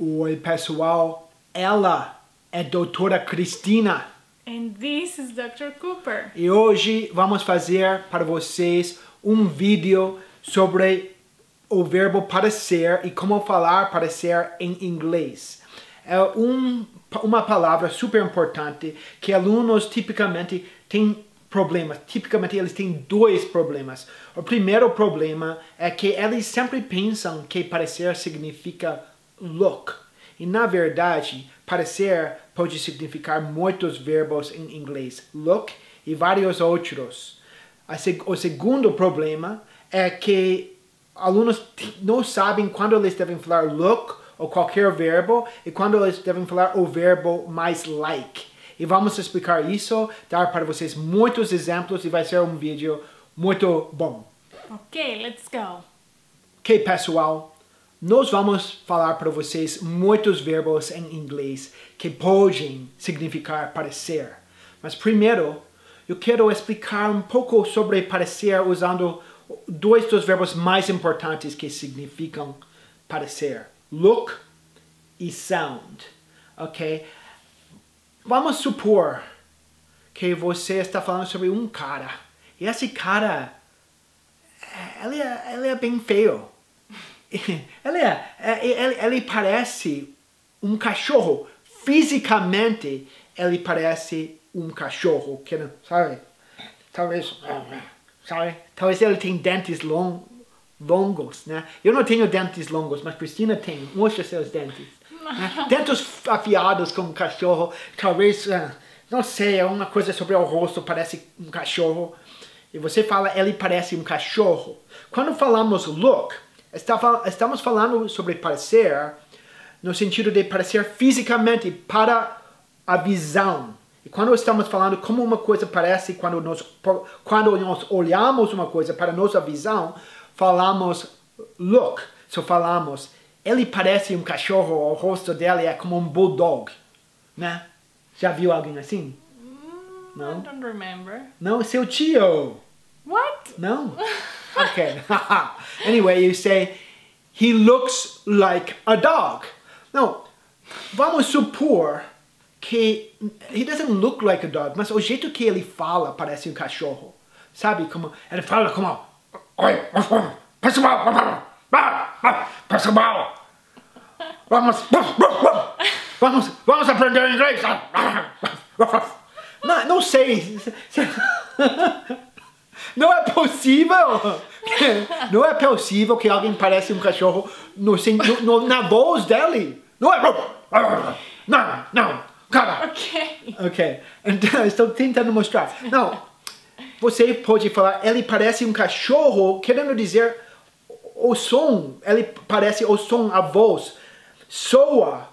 Oi, pessoal. Ela é doutora Cristina. And this is Dr. Cooper. E hoje vamos fazer para vocês um vídeo sobre o verbo parecer e como falar parecer em inglês. É um, uma palavra super importante que alunos tipicamente têm problemas. Tipicamente eles têm dois problemas. O primeiro problema é que eles sempre pensam que parecer significa look. E na verdade, parecer pode significar muitos verbos em inglês. Look e vários outros. O segundo problema é que alunos não sabem quando eles devem falar look ou qualquer verbo e quando eles devem falar o verbo mais like. E vamos explicar isso, dar para vocês muitos exemplos e vai ser um vídeo muito bom. Ok, let's go. Ok, pessoal? Nós vamos falar para vocês muitos verbos em inglês que podem significar parecer. Mas primeiro, eu quero explicar um pouco sobre parecer usando dois dos verbos mais importantes que significam parecer: look e sound. Ok? Vamos supor que você está falando sobre um cara. E esse cara, ele é, ele é bem feio. Ele, é, ele, ele parece um cachorro. Fisicamente, ele parece um cachorro. Que, sabe? Talvez, sabe? Talvez ele tenha dentes long, longos, né? Eu não tenho dentes longos, mas Cristina tem. Mostra seus dentes. Né? Dentes afiados como um cachorro. Talvez, não sei, é uma coisa sobre o rosto, parece um cachorro. E você fala, ele parece um cachorro. Quando falamos look, estamos falando sobre parecer no sentido de parecer fisicamente para a visão. E quando estamos falando como uma coisa parece quando nós, quando nós olhamos uma coisa para nossa visão, falamos look. So falamos, ele parece um cachorro, o rosto dele é como um bulldog, né? Já viu alguém assim? Mm, não? I don't remember. Não, seu tio. What? Não? Okay. anyway, you say, he looks like a dog. Não, vamos supor que he doesn't look like a dog, mas o jeito que ele fala parece um cachorro. Sabe como ele fala como Oi, pessoal, pessoal, vamos, vamos, vamos aprender inglês. Não, não sei. Não é possível! Não é possível que alguém pareça um cachorro no, no, na voz dele. Não é. Não, não, cara. Ok. Ok. Então, estou tentando mostrar. Não. Você pode falar, ele parece um cachorro, querendo dizer o som, ele parece o som, a voz, soa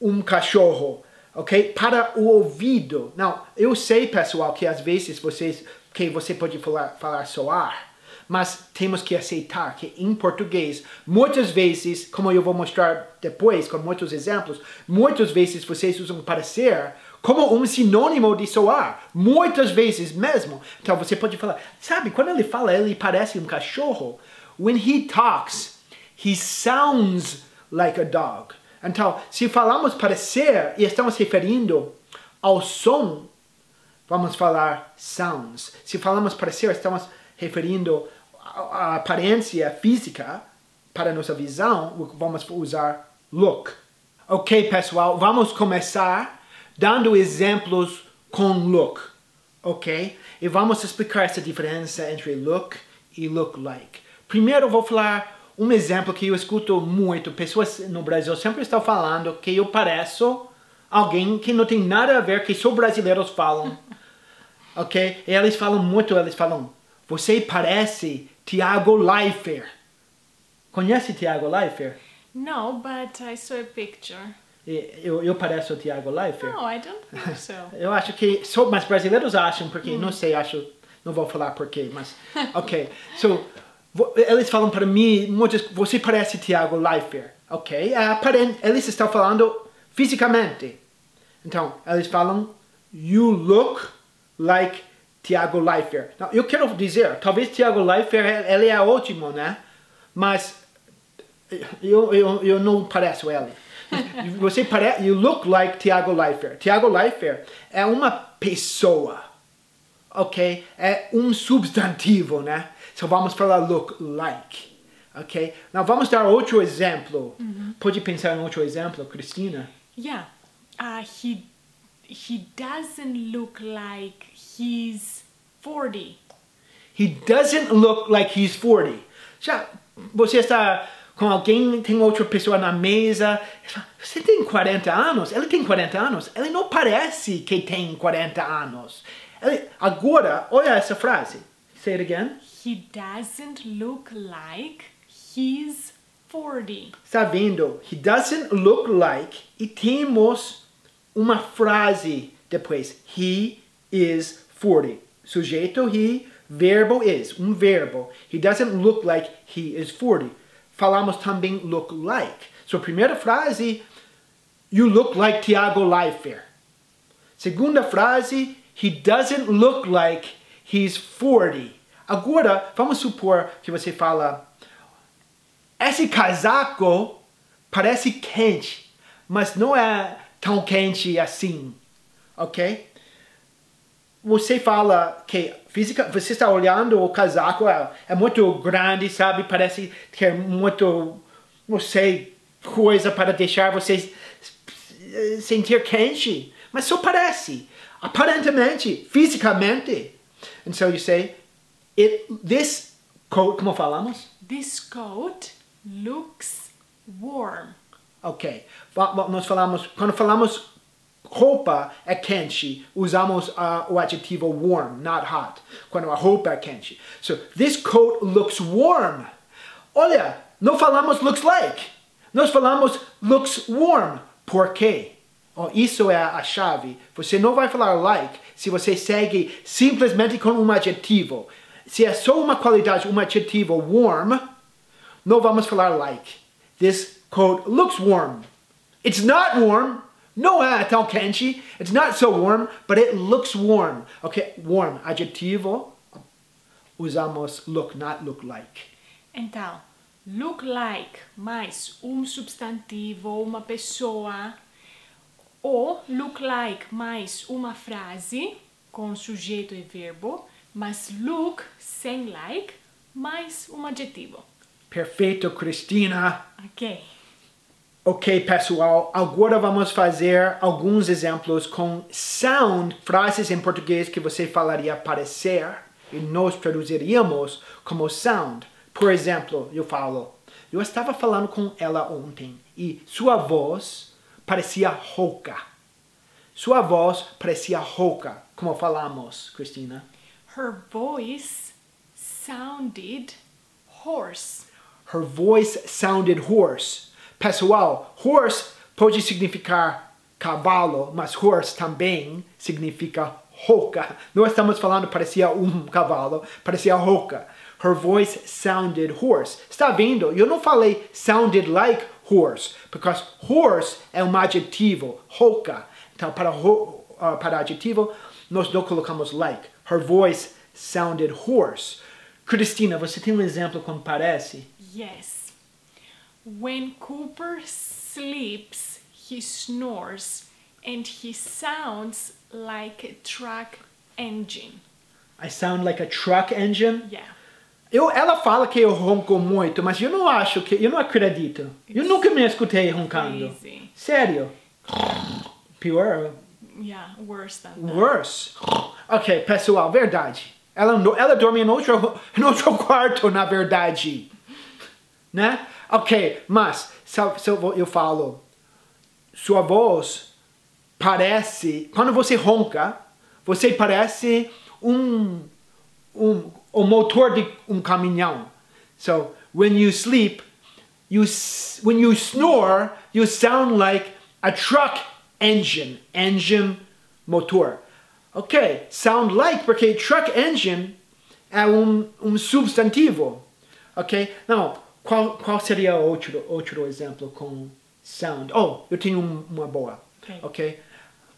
um cachorro, ok? Para o ouvido. Não, eu sei, pessoal, que às vezes vocês que você pode falar, falar soar, mas temos que aceitar que em português, muitas vezes, como eu vou mostrar depois com muitos exemplos, muitas vezes vocês usam parecer como um sinônimo de soar, muitas vezes mesmo. Então você pode falar, sabe, quando ele fala, ele parece um cachorro. When he talks, he sounds like a dog. Então, se falamos parecer e estamos referindo ao som vamos falar sounds. Se falamos parecer, estamos referindo a aparência física para nossa visão, vamos usar look. Ok, pessoal, vamos começar dando exemplos com look, ok? E vamos explicar essa diferença entre look e look like. Primeiro vou falar um exemplo que eu escuto muito. Pessoas no Brasil sempre estão falando que eu pareço alguém que não tem nada a ver que só brasileiros falam. ok? E eles falam muito, eles falam, você parece Tiago Leifert. Conhece Tiago Leifert? No, but I saw a picture. Eu, eu pareço o Tiago Leifert? No, I don't think so. eu acho que, só, mas brasileiros acham, porque, hum. não sei, acho, não vou falar porquê, mas, ok. So, eles falam para mim, muitos, você parece Tiago Leifert, ok? Uh, eles estão falando fisicamente. Então, eles falam, you look like Tiago Leifert. Não, eu quero dizer, talvez Tiago Leifert ele é ótimo, né? Mas eu, eu, eu não pareço ele. Você parece, you look like Tiago Leifert. Tiago Leifert é uma pessoa, ok? É um substantivo, né? Então vamos falar look like, ok? Now vamos dar outro exemplo. Pode pensar em outro exemplo, Cristina? Yeah. Uh, he he doesn't look like he's 40. He doesn't look like he's 40. Já você está com alguém, tem outra pessoa na mesa, você tem 40 anos? Ele tem 40 anos? Ele não parece que tem 40 anos. Ele, agora, olha essa frase. Say it again. He doesn't look like he's 40. Está vendo? He doesn't look like e temos uma frase depois. He is 40. Sujeito he, verbo is, um verbo. He doesn't look like he is 40. Falamos também look like. So, primeira frase, you look like Tiago Leifert. Segunda frase, he doesn't look like he's 40. Agora, vamos supor que você fala, esse casaco parece quente, mas não é tão quente assim, ok? Você fala que física, você está olhando o casaco, é, é muito grande, sabe? Parece que é muito, não sei, coisa para deixar você sentir quente, mas só parece, aparentemente, fisicamente. And so you say, it, this coat, como falamos? This coat looks warm. Ok. Nós falamos, quando falamos roupa é quente, usamos uh, o adjetivo warm, not hot. Quando a roupa é quente. So, this coat looks warm. Olha, não falamos looks like. Nós falamos looks warm. Por quê? Oh, isso é a chave. Você não vai falar like se você segue simplesmente com um adjetivo. Se é só uma qualidade, um adjetivo warm, não vamos falar like. This coat looks warm. It's not warm. No é tão quente. It's not so warm, but it looks warm. Okay, warm. Adjetivo. Usamos look, not look like. Então, look like mais um substantivo, uma pessoa, ou look like mais uma frase com sujeito e verbo, mas look sem like mais um adjetivo. Perfeito, Cristina. Ok. Ok, pessoal, agora vamos fazer alguns exemplos com sound, frases em português que você falaria parecer e nós traduziríamos como sound. Por exemplo, eu falo, eu estava falando com ela ontem e sua voz parecia rouca. Sua voz parecia rouca, como falamos, Cristina. Her voice sounded hoarse. Her voice sounded hoarse. Pessoal, horse pode significar cavalo, mas horse também significa rouca. Não estamos falando parecia um cavalo, parecia rouca. Her voice sounded hoarse. Está vendo? Eu não falei sounded like horse, because horse é um adjetivo, rouca. Então, para, uh, para adjetivo, nós não colocamos like. Her voice sounded hoarse. Cristina, você tem um exemplo como parece? Yes. When Cooper sleeps, he snores and he sounds like a truck engine. I sound like a truck engine. Yeah. Eu, ela fala que eu ronco muito, mas eu não acho que, eu não acredito. Eu nunca me escutei roncando. Crazy. Sério? Pior? Yeah, worse than that. Worse. Ok, pessoal, verdade. Ela, ela dorme em outro, em outro quarto, na verdade. Né? Ok, mas se, eu- se eu, eu falo, sua voz parece, quando você ronca, você parece um, um, o motor de um caminhão. So, when you sleep, you, when you snore, you sound like a truck engine. Engine, motor. Ok, sound like, porque truck engine é um, um substantivo. Ok? Não, qual, qual seria outro, outro exemplo com sound? Oh, eu tenho um- uma boa. Ok. Ok?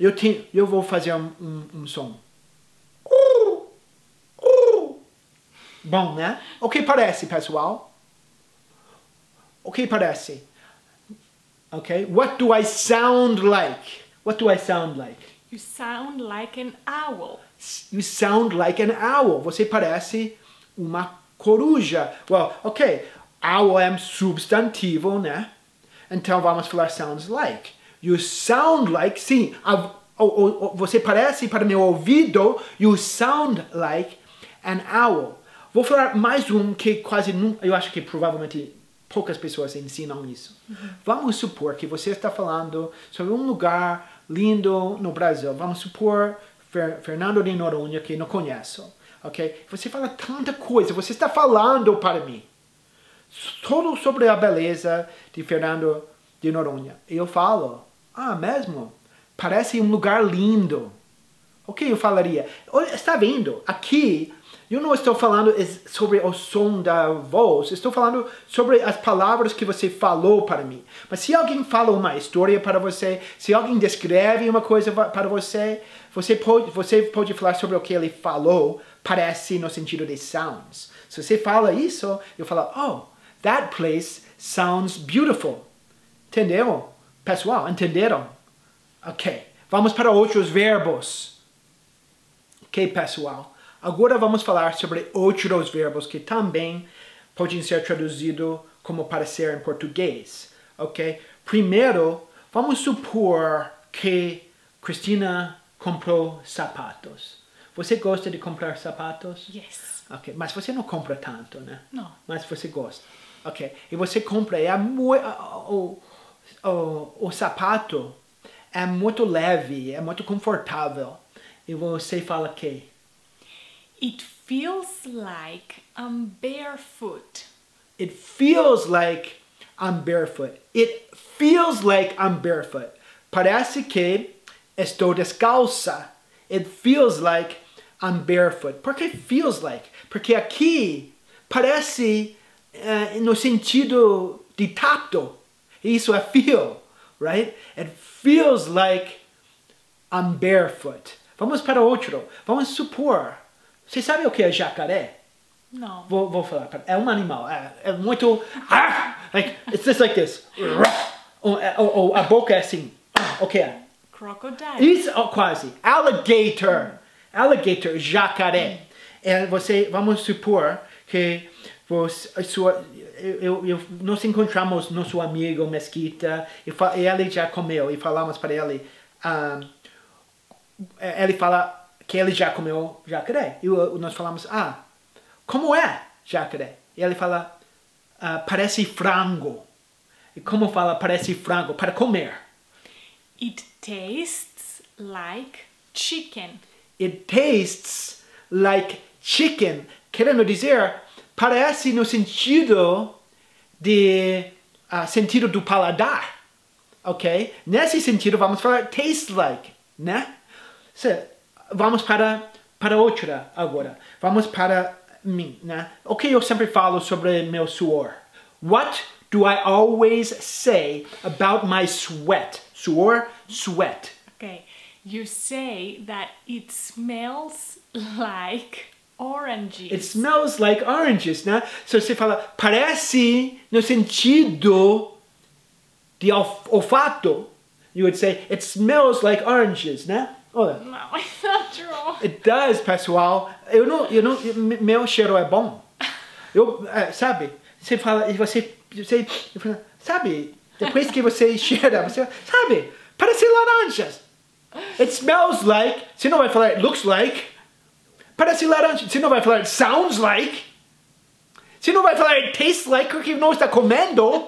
Eu, tenho, eu vou fazer um, um, um som. Bom, né? O que parece, pessoal? O que parece? Okay? What do I sound like? What do I sound like? You sound like an owl. You sound like an owl. Você parece uma coruja. Well, ok. Owl é um substantivo, né? Então vamos falar sounds like. You sound like, sim. A, você parece para meu ouvido. You sound like an owl. Vou falar mais um que quase nunca, eu acho que provavelmente poucas pessoas ensinam isso. Vamos supor que você está falando sobre um lugar lindo no Brasil. Vamos supor Fer, Fernando de Noronha que não conheço, ok? Você fala tanta coisa, você está falando para mim todo sobre a beleza de Fernando de Noronha. Eu falo, ah, mesmo? Parece um lugar lindo. O que eu falaria? Está vendo? Aqui eu não estou falando sobre o som da voz, estou falando sobre as palavras que você falou para mim. Mas se alguém fala uma história para você, se alguém descreve uma coisa para você, você pode, você pode falar sobre o que ele falou, parece no sentido de sounds. Se você fala isso, eu falo, oh, that place sounds beautiful. Entendeu? Pessoal, entenderam? Ok. Vamos para outros verbos. Ok, pessoal? Agora vamos falar sobre outros verbos que também podem ser traduzidos como parecer em português, ok? Primeiro, vamos supor que Cristina comprou sapatos. Você gosta de comprar sapatos? Yes. Ok, mas você não compra tanto, né? Não. Mas você gosta. Ok, e você compra, é muito, o, o, o sapato é muito leve, é muito confortável. E você fala que It feels like I'm barefoot. It feels like I'm barefoot. It feels like I'm barefoot. Parece que estou descalça. It feels like I'm barefoot. Por que feels like? Porque aqui parece uh, no sentido de tato. Isso é feel, right? It feels like I'm barefoot. Vamos para outro. Vamos supor você sabe o que é jacaré? Não. Vou, vou falar. É um animal. É, é muito. Like, it's just like this. Ou, ou, a boca é assim. O que é? Crocodile. Isso, oh, quase. Alligator. Alligator, jacaré. É, você, vamos supor que você, sua, eu, eu, nós encontramos nosso amigo Mesquita e, ele já comeu e falamos para ele. Um, ele fala que ele já comeu jacaré. E nós falamos, ah, como é jacaré? E ele fala, ah, parece frango. E como fala parece frango? Para comer. It tastes like chicken. It tastes like chicken. Querendo dizer, parece no sentido de uh, sentido do paladar. Ok? Nesse sentido, vamos falar taste like, né? vamos para, para outra agora. Vamos para mim, né? O que eu sempre falo sobre meu suor? What do I always say about my sweat? Suor, sweat. Okay. You say that it smells like oranges. It smells like oranges, né? So você fala, parece no sentido de olfato. You would say, it smells like oranges, né? Olha. Não, it's not true. It does, pessoal. Eu não, eu não, meu cheiro é bom. Eu, é, sabe? Você fala, e você, você fala, sabe? Depois que você cheira, você, sabe? Parece laranjas. It smells like. Você não vai falar, it looks like. Parece laranja. Você não vai falar, sounds like. Você não vai falar, it tastes like, porque não está comendo.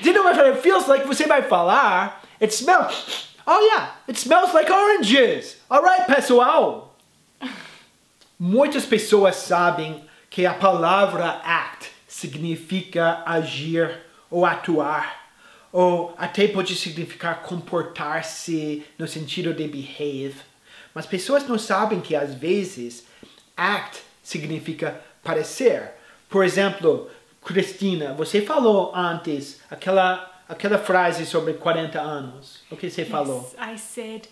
Você não vai falar, feels like. Você vai falar, it smells. Oh yeah, it smells like oranges. Alright, pessoal. Muitas pessoas sabem que a palavra act significa agir ou atuar, ou até pode significar comportar-se no sentido de behave. Mas pessoas não sabem que às vezes act significa parecer. Por exemplo, Cristina, você falou antes aquela aquela frase sobre 40 anos. O que você yes, falou? I said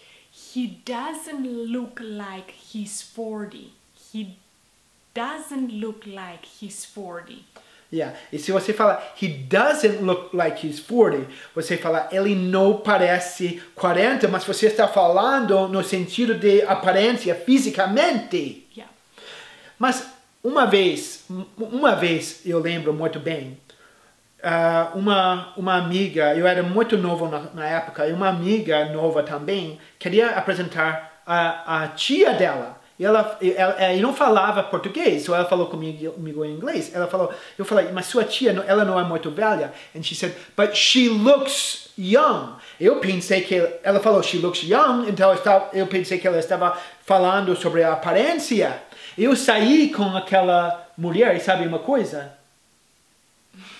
he doesn't look like he's 40. He doesn't look like he's 40. Yeah. E se você fala he doesn't look like he's 40, você fala ele não parece 40, mas você está falando no sentido de aparência fisicamente. Yeah. Mas uma vez, uma vez eu lembro muito bem, uh, uma, uma amiga, eu era muito novo na, na, época, e uma amiga nova também queria apresentar a, a tia dela. E ela, ela, ela não falava português, então ela falou comigo, comigo em inglês. Ela falou, eu falei, mas sua tia, ela não é muito velha. And she said, but she looks young. Eu pensei que ela falou, she looks young, então eu, pensei que ela estava falando sobre a aparência. Eu saí com aquela mulher e sabe uma coisa?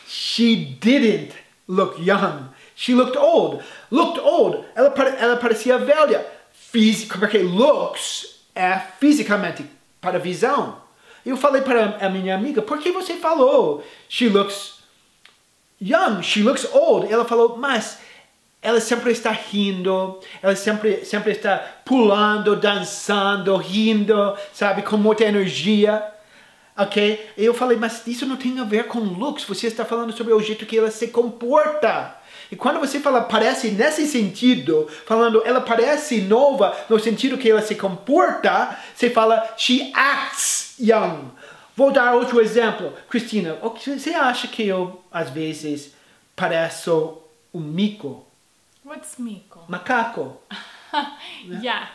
She didn't look young. She looked old. Looked old. Ela, ela parecia velha. Física, porque looks é fisicamente para a visão. Eu falei para a minha amiga, por que você falou? She looks young, she looks old. Ela falou, mas ela sempre está rindo, ela sempre, sempre está pulando, dançando, rindo, sabe, com muita energia. Ok? Eu falei, mas isso não tem a ver com looks, você está falando sobre o jeito que ela se comporta. E quando você fala parece nesse sentido, falando ela parece nova no sentido que ela se comporta, você fala she acts young. Vou dar outro exemplo. Cristina, você acha que eu às vezes pareço um mico? What's mico? Macaco. yeah.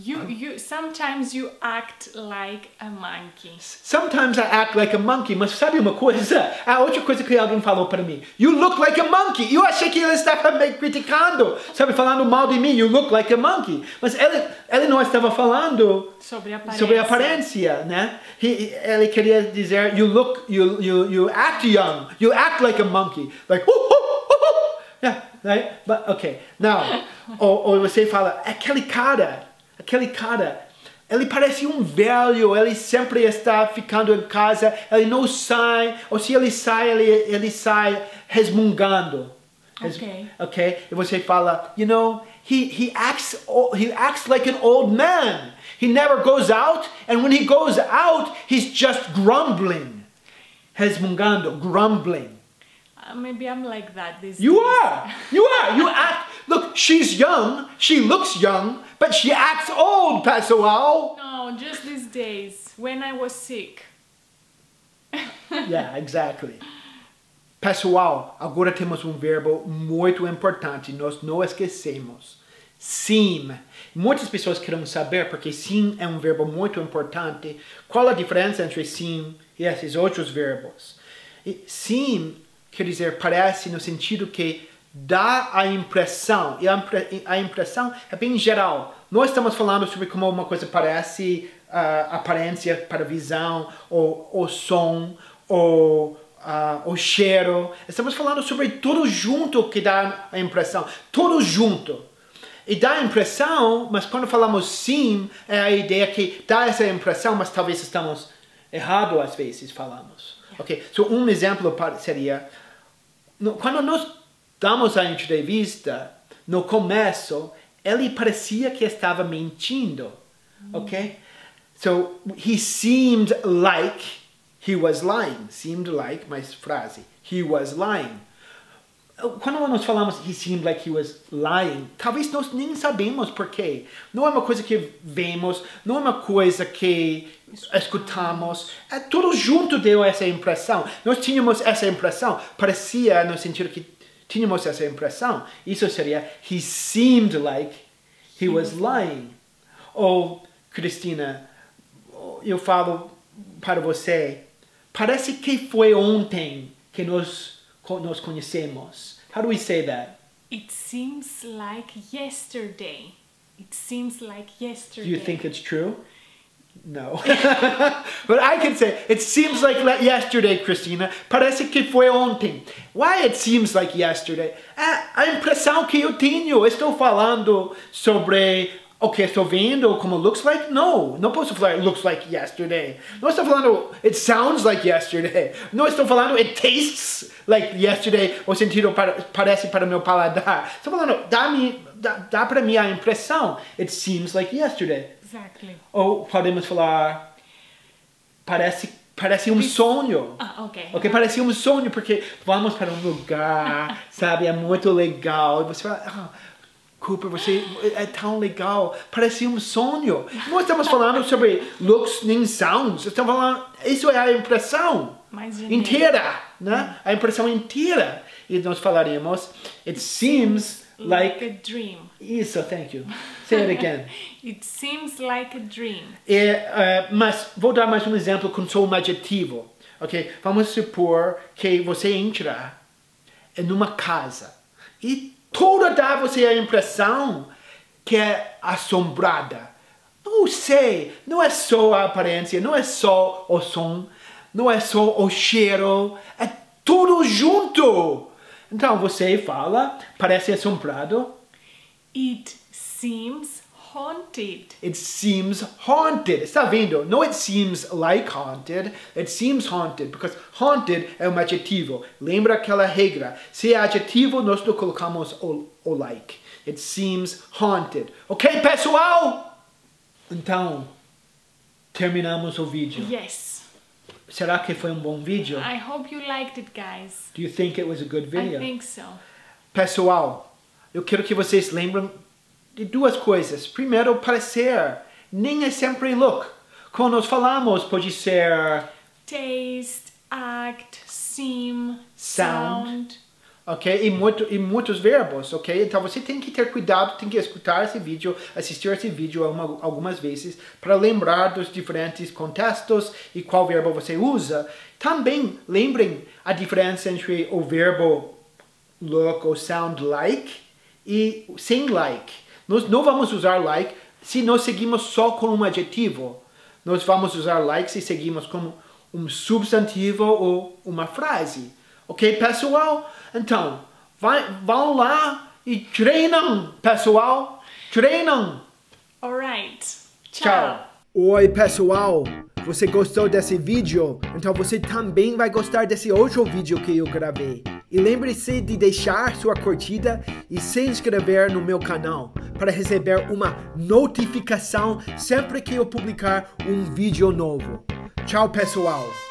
You, you, sometimes you act like a monkey. Sometimes I act like a monkey, mas sabe uma coisa? A outra coisa que alguém falou para mim. You look like a monkey. Eu achei que ele estava me criticando, sabe, falando mal de mim. You look like a monkey. Mas ele, ele não estava falando sobre aparência, sobre aparência né? He, ele queria dizer, you look, you, you, you act young. You act like a monkey. Like, uh, uh, uh, uh. yeah, right? But, okay, now, ou, ou você fala, aquele cara aquele cara, ele parece um velho, ele sempre está ficando em casa, ele não sai, ou se ele sai, ele, ele sai resmungando. Ok. Ok? E você fala, you know, he, he, acts, he acts like an old man. He never goes out, and when he goes out, he's just grumbling. Resmungando, grumbling. Uh, maybe I'm like that these You days. are! You are! You act, look, she's young, she looks young, but she acts old, pessoal. No, just these days, when I was sick. yeah, exactly. Pessoal, agora temos um verbo muito importante, nós não esquecemos. Sim. Muitas pessoas querem saber porque sim é um verbo muito importante. Qual a diferença entre sim e esses outros verbos? E sim quer dizer parece no sentido que dá a impressão, e a, impressão é bem geral. Nós estamos falando sobre como uma coisa parece uh, aparência para visão, ou o som, ou uh, o cheiro. Estamos falando sobre tudo junto que dá a impressão. Tudo junto. E dá a impressão, mas quando falamos sim, é a ideia que dá essa impressão, mas talvez estamos errado às vezes falamos. Ok? So, um exemplo seria, quando nós damos a entrevista, no começo, ele parecia que estava mentindo. Ok? So, he seemed like he was lying. Seemed like, mais frase. He was lying. Quando nós falamos he seemed like he was lying, talvez nós nem sabemos porquê. Não é uma coisa que vemos, não é uma coisa que escutamos. É tudo junto deu essa impressão. Nós tínhamos essa impressão. Parecia no sentido que tínhamos essa impressão. Isso seria he seemed like he was lying. Ou Cristina, eu falo para você, parece que foi ontem que nós nos conhecemos. How do we say that? It seems like yesterday. It seems like yesterday. Do you think it's true? No. but I can say, it seems like yesterday, Christina. Parece que foi ontem. Why it seems like yesterday? É a impressão que eu tenho. Estou falando sobre ok, estou vendo como looks like? Não, não posso falar looks like yesterday. Não estou falando it sounds like yesterday. Não estou falando it tastes like yesterday, o sentido para, parece para meu paladar. Estou falando, dá-me, dá, dá para mim a impressão, it seems like yesterday. Exactly. Ou podemos falar, parece Parece um sonho. Ah, ok. Ok, parecia um sonho, porque vamos para um lugar, sabe, é muito legal. E você fala, ah, Cooper, você é tão legal. Parecia um sonho. Não estamos falando sobre looks nem sounds. Estamos falando, isso é a impressão inteira, né? A impressão inteira. E nós falaremos, it seems Like like... a dream. Isso, thank you. Say it again. It seems like a dream. É, eh, mas vou dar mais um exemplo com som adjetivo. Ok? Vamos supor que você entra em uma casa e toda dá você a impressão que é assombrada. Não sei, não é só a aparência, não é só o som, não é só o cheiro, é tudo junto. Então você fala, parece assombrado, It seems haunted. It seems haunted. Está vendo? No, it seems like haunted. It seems haunted. Because haunted é um adjetivo. Lembra aquela regra. Se é adjetivo, nós não colocamos o, o like. It seems haunted. Ok, pessoal? Então, terminamos o vídeo. Yes. Será que foi um bom vídeo? I hope you liked it, guys. Do you think it was a good video? I think so. Pessoal, eu quero que vocês lembrem de duas coisas. Primeiro, parecer. Nem é sempre look. Como nós falamos, pode ser, Taste, act, seem, Sound. sound. ok? E, muito, e muitos verbos, ok? Então você tem que ter cuidado, tem que escutar esse vídeo, assistir esse vídeo uma- algumas vezes para lembrar dos diferentes contextos e qual verbo você usa. Também lembrem a diferença entre o verbo look ou sound like e sem like. Nós não vamos usar like se nós seguimos só com um adjetivo. Nós vamos usar like se seguimos com um substantivo ou uma frase. Ok, pessoal? Então, vai, vão lá e treinam, pessoal. Treinam. Alright. Tchau. Oi, pessoal. Você gostou desse vídeo? Então você também vai gostar desse outro vídeo que eu gravei. E lembre-se de deixar sua curtida e se inscrever no meu canal para receber uma notificação sempre que eu publicar um vídeo novo. Tchau, pessoal.